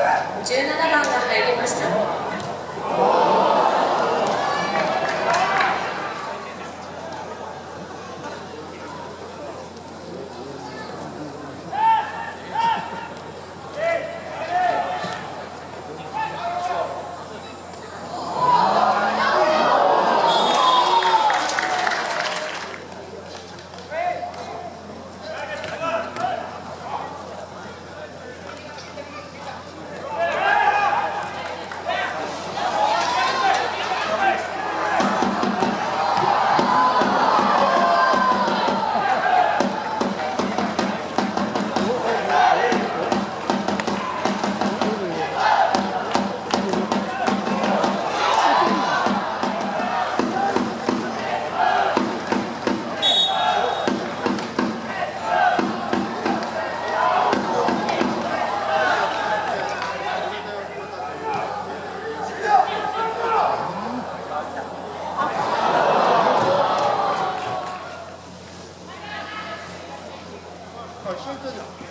17番が入りました。谁喝酒